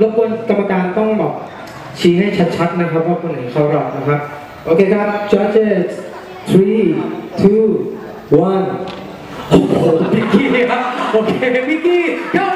รบกวนกรรมการต้องบอกชี้ให้ชัดๆนะครับว่าคนไหนเข้ารอบนะครับ โอเคครับ judges three two one โอ้โหพิกกี้ครับ โอเคพิกกี้เข้า